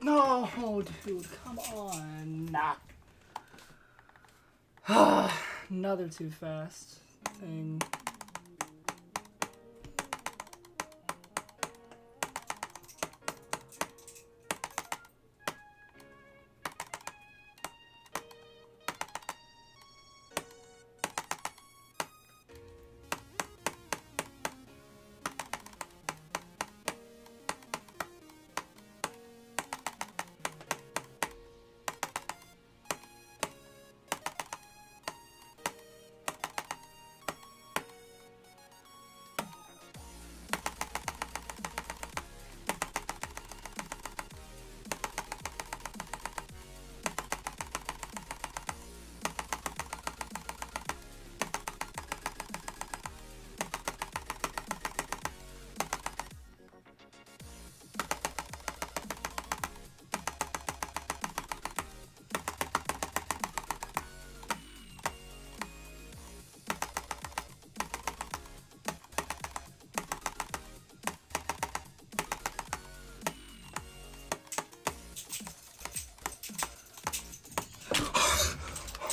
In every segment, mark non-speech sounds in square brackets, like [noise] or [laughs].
No, dude, come on. Nah. [sighs] Another too fast thing.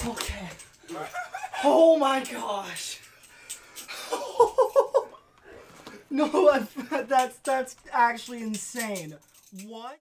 Okay. Oh my gosh. [laughs] no, [laughs] that's that's actually insane. What?